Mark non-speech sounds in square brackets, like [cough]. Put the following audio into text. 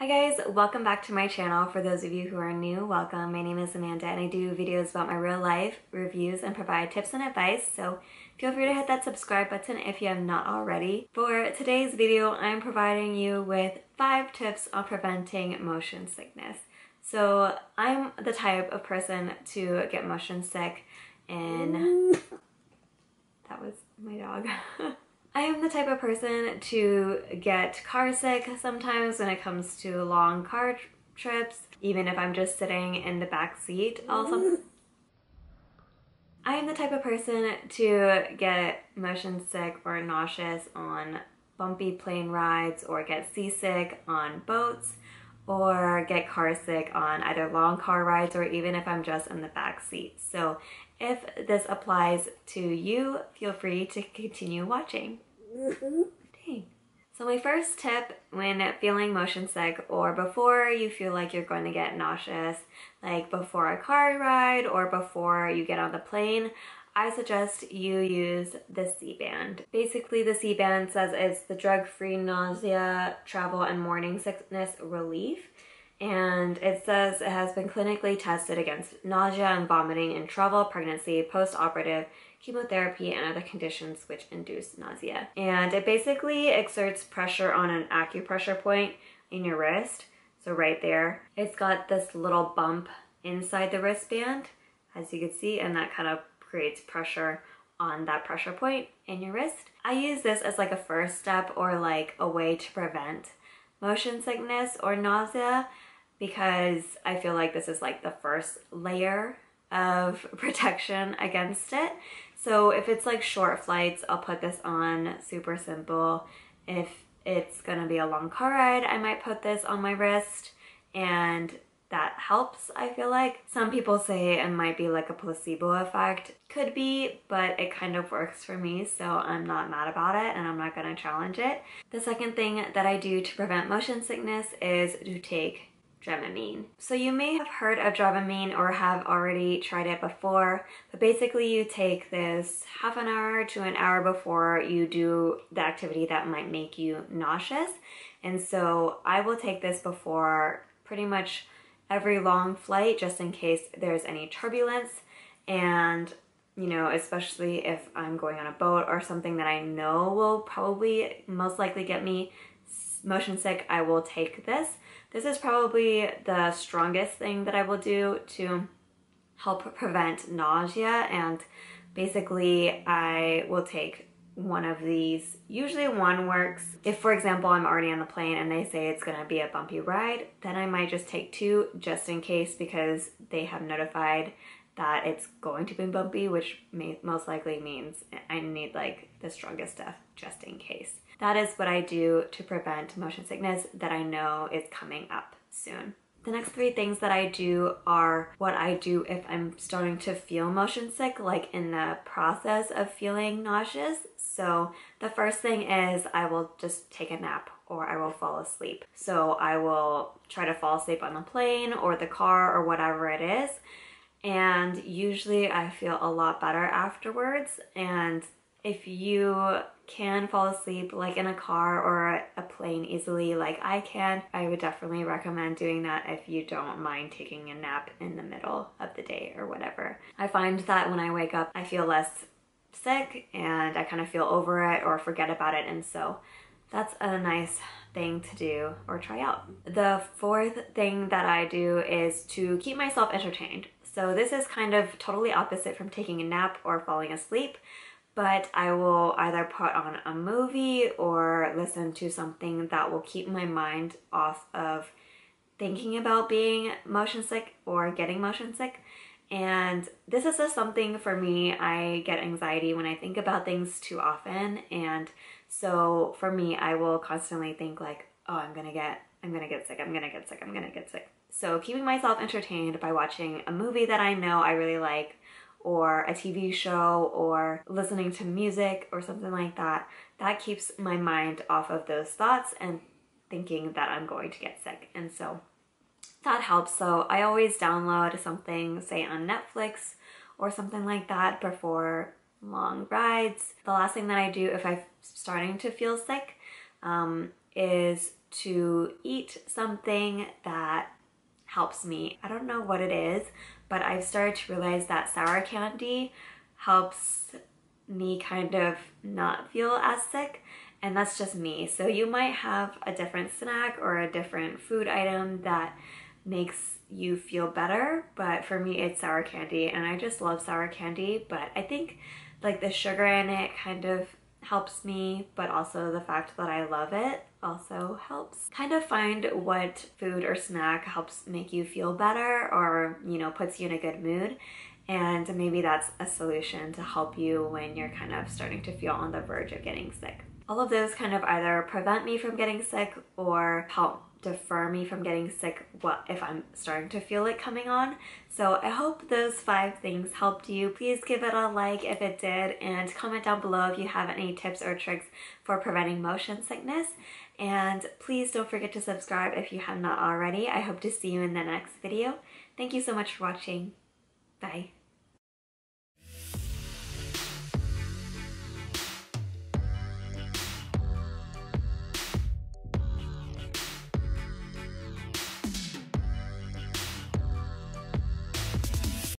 Hi guys, welcome back to my channel. For those of you who are new, welcome. My name is Amanda and I do videos about my real life, reviews, and provide tips and advice. So feel free to hit that subscribe button if you have not already. For today's video, I'm providing you with five tips on preventing motion sickness. So I'm the type of person to get motion sick and [laughs] that was my dog. [laughs] I am the type of person to get car sick sometimes when it comes to long car trips, even if I'm just sitting in the back seat. Also, mm-hmm. I am the type of person to get motion sick or nauseous on bumpy plane rides or get seasick on boats or get car sick on either long car rides or even if I'm just in the back seat. So if this applies to you, feel free to continue watching. Mm-hmm. Dang. So my first tip when feeling motion sick or before you feel like you're going to get nauseous, like before a car ride or before you get on the plane, I suggest you use the Sea-Band. Basically, the Sea-Band says it's the drug-free nausea, travel, and morning sickness relief and it says it has been clinically tested against nausea and vomiting in travel, pregnancy, post-operative, chemotherapy, and other conditions which induce nausea. And it basically exerts pressure on an acupressure point in your wrist. So right there, it's got this little bump inside the wristband, as you can see, and that kind of creates pressure on that pressure point in your wrist. I use this as like a first step or like a way to prevent motion sickness or nausea because I feel like this is like the first layer of [laughs] protection against it. So if it's like short flights, I'll put this on super simple. If it's gonna be a long car ride, I might put this on my wrist and that helps, I feel like. Some people say it might be like a placebo effect. Could be, but it kind of works for me, so I'm not mad about it and I'm not gonna challenge it. The second thing that I do to prevent motion sickness is to take Dramamine. So you may have heard of Dramamine or have already tried it before, but basically you take this half an hour to an hour before you do the activity that might make you nauseous. And so I will take this before pretty much every long flight just in case there's any turbulence and you know, especially if I'm going on a boat or something that I know will probably most likely get me motion sick, I will take this. This is probably the strongest thing that I will do to help prevent nausea and basically I will take one of these. Usually one works. If for example I'm already on the plane and they say it's gonna be a bumpy ride, then I might just take two just in case because they have notified that it's going to be bumpy, which may, most likely means I need like the strongest stuff just in case. That is what I do to prevent motion sickness that I know is coming up soon. The next three things that I do are what I do if I'm starting to feel motion sick, like in the process of feeling nauseous. So the first thing is I will just take a nap or I will fall asleep. So I will try to fall asleep on the plane or the car or whatever it is and usually I feel a lot better afterwards and if you can fall asleep like in a car or a plane easily like I can, I would definitely recommend doing that if you don't mind taking a nap in the middle of the day or whatever. I find that when I wake up I feel less sick and I kind of feel over it or forget about it and so that's a nice thing to do or try out. The fourth thing that I do is to keep myself entertained. So this is kind of totally opposite from taking a nap or falling asleep, but I will either put on a movie or listen to something that will keep my mind off of thinking about being motion sick or getting motion sick. And this is just something for me, I get anxiety when I think about things too often. And so for me, I will constantly think like, oh, I'm gonna get, I'm gonna get sick, I'm gonna get sick, I'm gonna get sick. So keeping myself entertained by watching a movie that I know I really like or a TV show or listening to music or something like that, that keeps my mind off of those thoughts and thinking that I'm going to get sick. And so that helps. So I always download something, say on Netflix or something like that before long rides. The last thing that I do if I'm starting to feel sick um, is to eat something that helps me. I don't know what it is, but I've started to realize that sour candy helps me kind of not feel as sick and that's just me. So you might have a different snack or a different food item that makes you feel better, but for me it's sour candy and I just love sour candy, but I think like the sugar in it kind of helps me, but also the fact that I love it also helps. Kind of find what food or snack helps make you feel better or, you know, puts you in a good mood. And maybe that's a solution to help you when you're kind of starting to feel on the verge of getting sick. All of those kind of either prevent me from getting sick or help defer me from getting sick what if I'm starting to feel it coming on. So I hope those five things helped you. Please give it a like if it did and comment down below if you have any tips or tricks for preventing motion sickness. And please don't forget to subscribe if you have not already. I hope to see you in the next video. Thank you so much for watching. Bye.